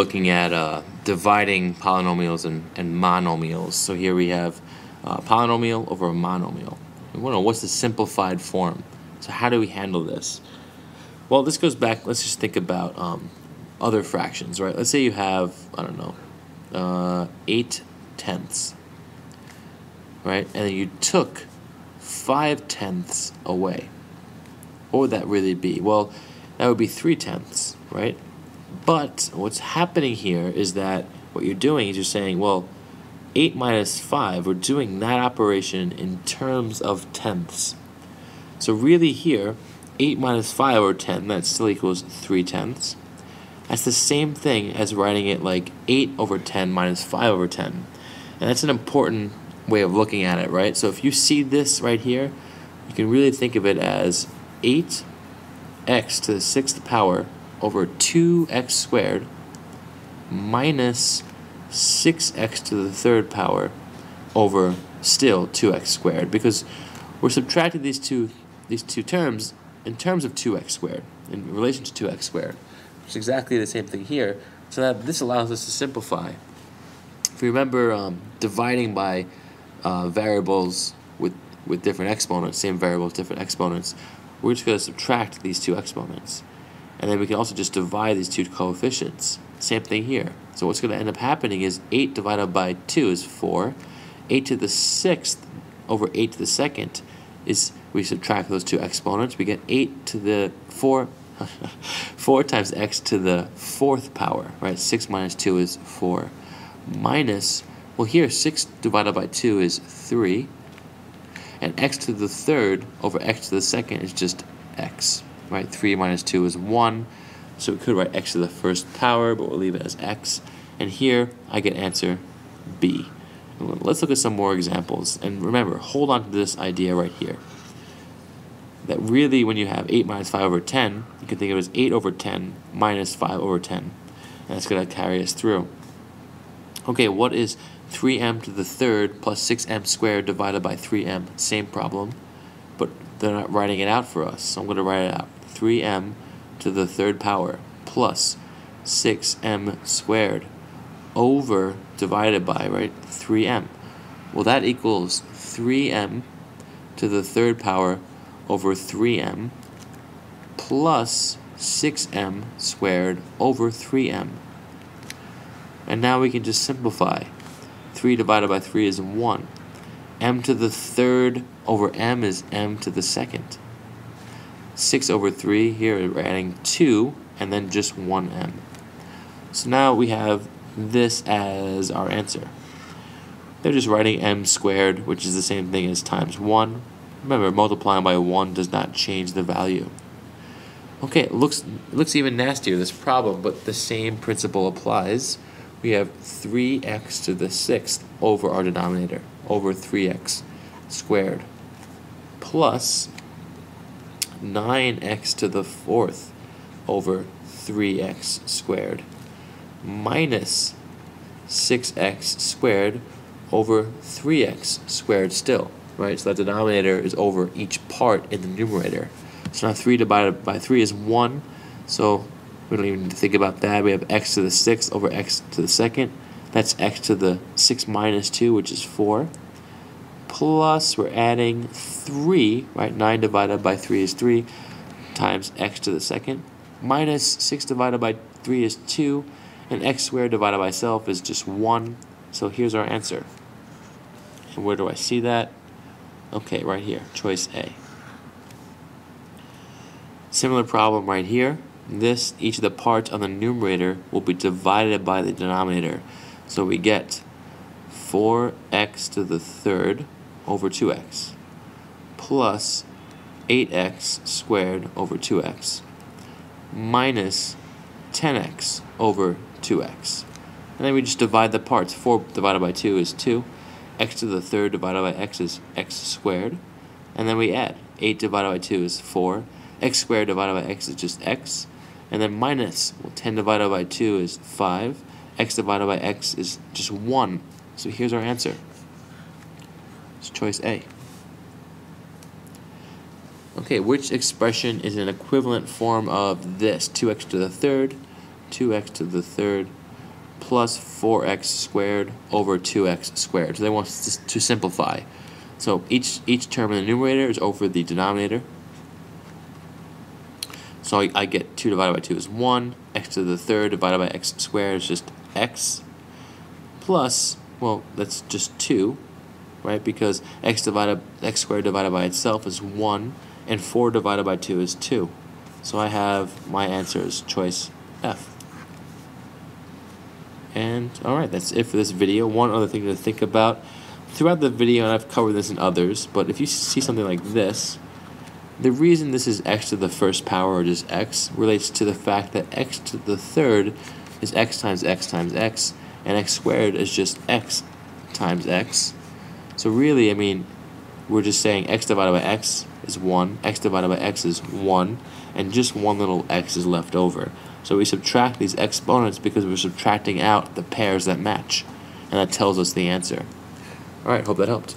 looking at uh, dividing polynomials and, and monomials. So here we have uh, polynomial over a monomial. We want to know what's the simplified form. So how do we handle this? Well, this goes back, let's just think about um, other fractions, right? Let's say you have, I don't know, uh, 8 tenths, right? And you took 5 tenths away. What would that really be? Well, that would be 3 tenths, right? But what's happening here is that what you're doing is you're saying, well, 8 minus 5, we're doing that operation in terms of tenths. So really here, 8 minus 5 over 10, that still equals 3 tenths. That's the same thing as writing it like 8 over 10 minus 5 over 10. And that's an important way of looking at it, right? So if you see this right here, you can really think of it as 8x to the sixth power over 2x squared minus 6x to the third power over still 2x squared because we're subtracting these two these two terms in terms of 2x squared in relation to 2x squared. It's exactly the same thing here. So that this allows us to simplify. If you remember um, dividing by uh, variables with with different exponents, same variables, different exponents, we're just going to subtract these two exponents. And then we can also just divide these two coefficients. Same thing here. So what's going to end up happening is 8 divided by 2 is 4. 8 to the 6th over 8 to the 2nd is, we subtract those two exponents, we get 8 to the 4, 4 times x to the 4th power, right? 6 minus 2 is 4. Minus, well here 6 divided by 2 is 3. And x to the 3rd over x to the 2nd is just x right? 3 minus 2 is 1. So we could write x to the first power, but we'll leave it as x. And here, I get answer b. Let's look at some more examples. And remember, hold on to this idea right here. That really, when you have 8 minus 5 over 10, you can think of it as 8 over 10 minus 5 over 10. And that's going to carry us through. Okay, what is 3m to the third plus 6m squared divided by 3m? Same problem, but they're not writing it out for us. So I'm going to write it out. 3m to the third power plus 6m squared over divided by, right, 3m. Well, that equals 3m to the third power over 3m plus 6m squared over 3m. And now we can just simplify. 3 divided by 3 is 1. m to the third over m is m to the second. 6 over 3, here we're adding 2, and then just 1m. So now we have this as our answer. They're just writing m squared, which is the same thing as times 1. Remember, multiplying by 1 does not change the value. Okay, it looks, it looks even nastier, this problem, but the same principle applies. We have 3x to the 6th over our denominator, over 3x squared, plus 9x to the fourth over 3x squared minus 6x squared over 3x squared still, right? So that denominator is over each part in the numerator. So now 3 divided by 3 is 1, so we don't even need to think about that. We have x to the 6th over x to the 2nd. That's x to the 6 minus 2, which is 4 plus, we're adding 3, right? 9 divided by 3 is 3, times x to the second, minus 6 divided by 3 is 2, and x squared divided by itself is just 1. So here's our answer. And where do I see that? Okay, right here, choice A. Similar problem right here. This, each of the parts on the numerator will be divided by the denominator. So we get 4x to the third over 2x plus 8x squared over 2x minus 10x over 2x. And then we just divide the parts. 4 divided by 2 is 2. x to the third divided by x is x squared. And then we add. 8 divided by 2 is 4. x squared divided by x is just x. And then minus, well, 10 divided by 2 is 5. x divided by x is just 1. So here's our answer. It's choice A. Okay, which expression is an equivalent form of this? 2x to the third, 2x to the third plus 4x squared over 2x squared. So they want us to, to simplify. So each, each term in the numerator is over the denominator. So I, I get 2 divided by 2 is 1. x to the third divided by x squared is just x. Plus, well, that's just 2, right? Because x divided x squared divided by itself is 1. And 4 divided by 2 is 2. So I have my answer is choice F. And alright, that's it for this video. One other thing to think about. Throughout the video, and I've covered this in others, but if you see something like this, the reason this is x to the first power, or just x, relates to the fact that x to the third is x times x times x, and x squared is just x times x. So really, I mean, we're just saying x divided by x is 1, x divided by x is 1, and just one little x is left over. So we subtract these exponents because we're subtracting out the pairs that match. And that tells us the answer. Alright, hope that helped.